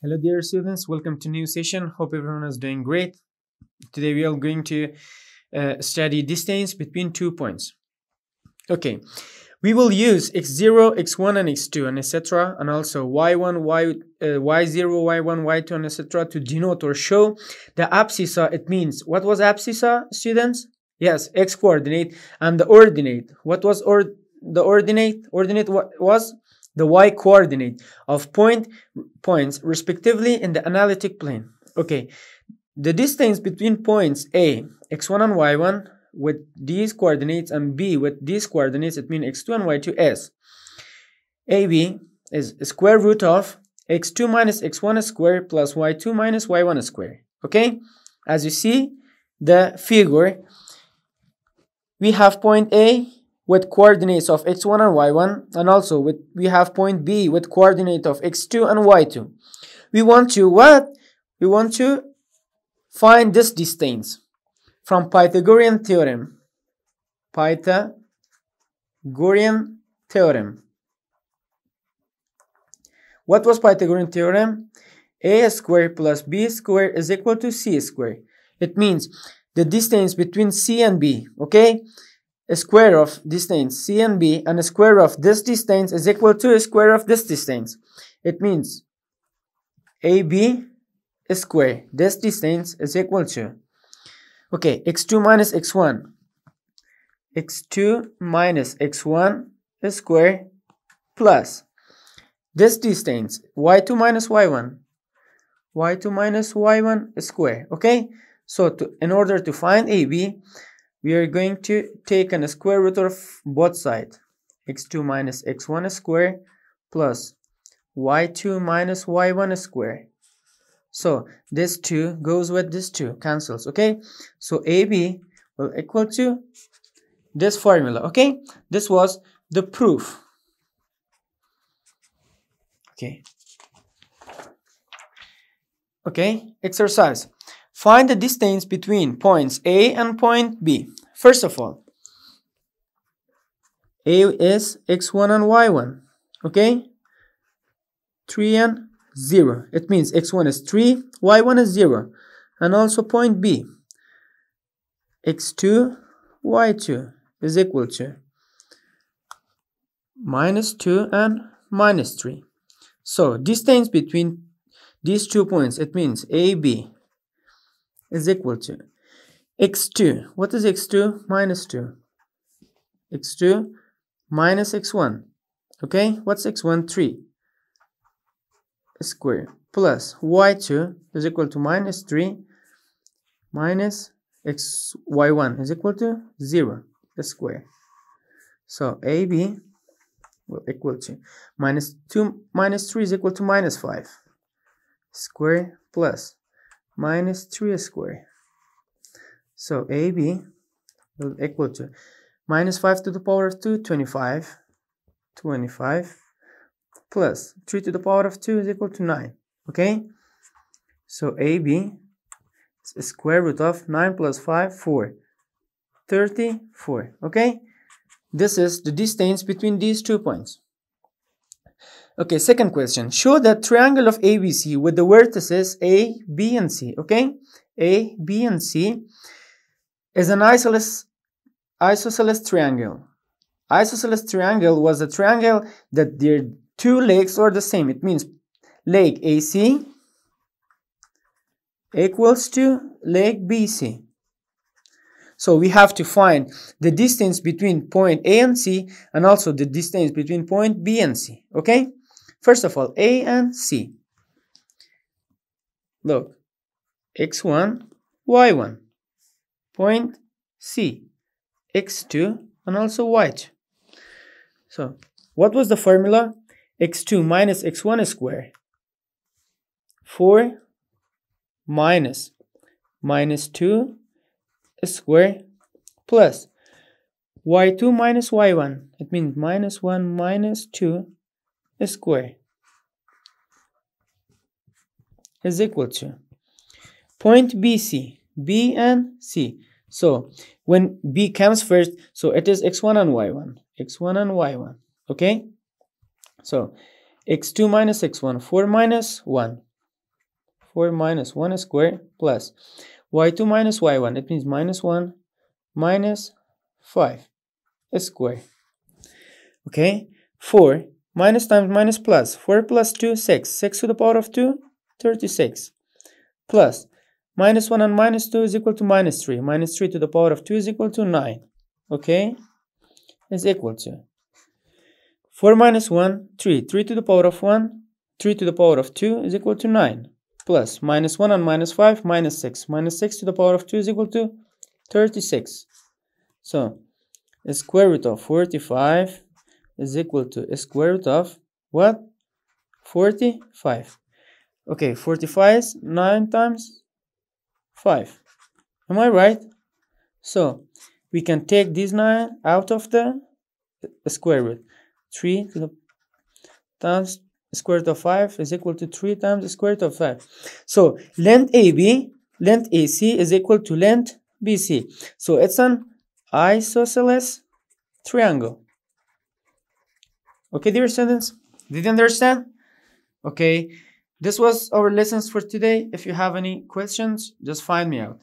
Hello dear students, welcome to new session. Hope everyone is doing great. Today we are going to uh, study distance between two points. Okay, we will use x0, x1 and x2 and etc. and also y1, y, uh, y0, y1, y2 and etc. to denote or show the abscissa. It means, what was abscissa students? Yes, x coordinate and the ordinate. What was or the ordinate? Ordinate what was? The y coordinate of point points respectively in the analytic plane. Okay, the distance between points A, x1 and y1 with these coordinates and B with these coordinates, it means x2 and y2 is AB is square root of x2 minus x1 square plus y2 minus y1 square. Okay, as you see the figure, we have point A with coordinates of x1 and y1 and also with we have point B with coordinate of x2 and y2. We want to what? We want to find this distance from Pythagorean theorem. Pythagorean theorem. What was Pythagorean theorem? a squared plus b squared is equal to c squared. It means the distance between c and b, okay? Square of distance c and b and square of this distance is equal to square of this distance. It means AB square, this distance is equal to, okay, x2 minus x1. x2 minus x1 square plus this distance, y2 minus y1. y2 minus y1 square, okay? So to, in order to find AB, we are going to take an square root of both sides. X2 minus x1 square plus y2 minus y1 square. So this 2 goes with this 2 cancels okay? So ab will equal to this formula okay? This was the proof. Okay. Okay exercise Find the distance between points A and point B. First of all, A is x1 and y1, okay? 3 and 0. It means x1 is 3, y1 is 0. And also point B, x2, y2 is equal to minus 2 and minus 3. So distance between these two points, it means AB is equal to x2. What is x2? Minus 2. x2 minus x1. Okay, what's x1? 3 square plus y2 is equal to minus 3 minus x y1 is equal to 0 square. So AB will equal to minus 2 minus 3 is equal to minus 5 square plus minus 3 square. So AB will equal to minus 5 to the power of 2, 25, 25, plus 3 to the power of 2 is equal to 9, okay? So AB is square root of 9 plus 5, 4, 34, okay? This is the distance between these two points. Okay, second question. Show the triangle of ABC with the vertices A, B, and C. Okay, A, B, and C is an isosceles, isosceles triangle. Isosceles triangle was a triangle that their two legs are the same. It means leg AC equals to leg BC. So we have to find the distance between point A and C and also the distance between point B and C. Okay? First of all, A and C. Look, x1, y1. Point C, x2, and also y2. So, what was the formula? x2 minus x1 square. 4 minus minus 2 square plus y2 minus y1. It means minus 1 minus 2 square is equal to point BC, B and C. So when B comes first, so it is x1 and y1, x1 and y1, okay? So x2 minus x1, 4 minus 1, 4 minus 1 square plus y2 minus y1. It means minus 1 minus 5 square. Okay, 4 minus times minus 4 plus 2, 6. 6 to the power of 2, 36. Plus minus 1 and minus 2 is equal to minus 3. Minus 3 to the power of 2 is equal to 9. Okay, is equal to 4 minus 1, 3. 3 to the power of 1, 3 to the power of 2 is equal to 9. Plus minus 1 and minus 5, minus 6. Minus 6 to the power of 2 is equal to 36. So, square root of 45 is equal to square root of what? 45. Okay, 45 is 9 times 5. Am I right? So, we can take this 9 out of the square root. 3 to the times square root of 5 is equal to 3 times the square root of 5. So, length AB, length AC is equal to length BC. So, it's an isosceles triangle. Okay, dear students, did you understand? Okay, this was our lessons for today. If you have any questions, just find me out.